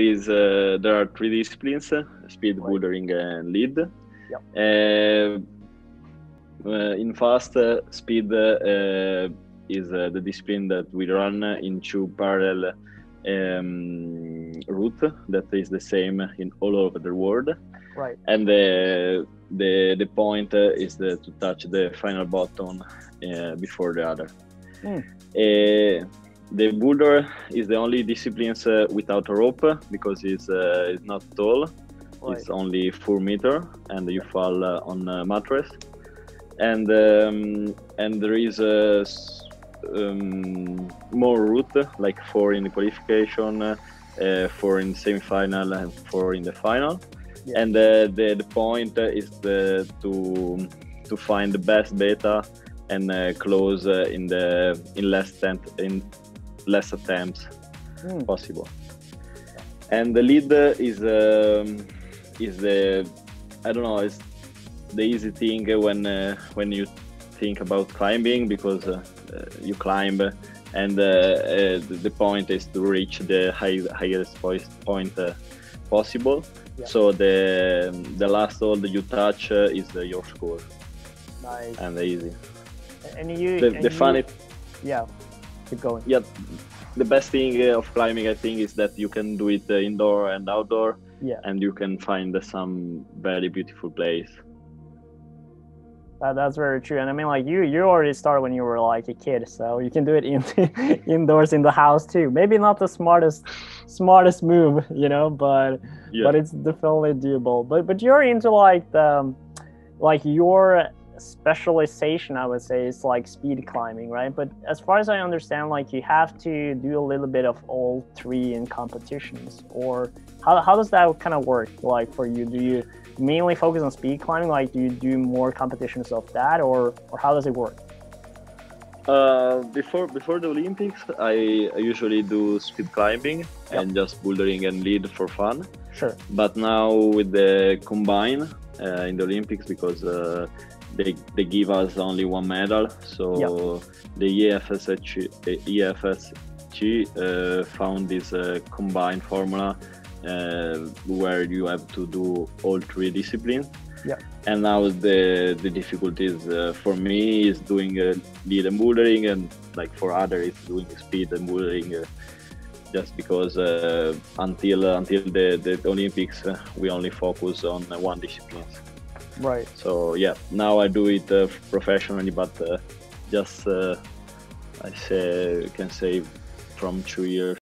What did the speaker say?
is uh, there are three disciplines: uh, speed, Right. bouldering, and lead. Yep. Uh, uh, in fast uh, speed uh, is uh, the discipline that we run in two parallel um, route that is the same in all over the world, Right. and the the the point is the, to touch the final button uh, before the other. Mm. Uh, the boulder is the only discipline uh, without a rope because it's, uh, it's not tall. Right. It's only four meter, and you fall uh, on a mattress. And um, and there is a s- um, more route, like four in the qualification, uh, four in semi-final, and four in the final. Yeah. And uh, the the point is the, to to find the best beta and uh, close uh, in the in less tent in less attempts Hmm. possible. And the lead is um, is the I don't know is the easy thing when uh, when you think about climbing because uh, uh, you climb and uh, uh, the point is to reach the high, highest point, possible. Yeah. So the the last hole that you touch uh, is the, your score Nice. and easy. And you. The, and the you- funny Yeah. Keep going. yeah the best thing uh, of climbing i think is that you can do it uh, indoor and outdoor Yeah. and you can find uh, some very beautiful place That, that's very true. And I mean, like you, you already started when you were like a kid, so you can do it in indoors in the house too. Maybe not the smartest, smartest move, you know, but yeah but it's definitely doable. But but you're into like the, like your specialization, I would say, is like speed climbing, right? But as far as I understand, like you have to do a little bit of all three in competitions, or how how does that kind of work? Like for you, do you mainly focus on speed climbing? Like, do you do more competitions of that, or or how does it work? Uh, before before the olympics I, I usually do speed climbing and just bouldering and lead for fun. Sure. but now with the combine uh, in the olympics because uh, they, they give us only one medal so the IFSC, the IFSC uh, found this uh, combined formula uh, where you have to do all three disciplines Yeah. and now the the difficulties uh, for me is doing uh, lead and bouldering and like for others it's doing speed and bouldering uh, just because uh, until until the, the Olympics uh, we only focus on uh, one discipline. Right. So yeah, now I do it uh, professionally, but uh, just uh, I say can say from two years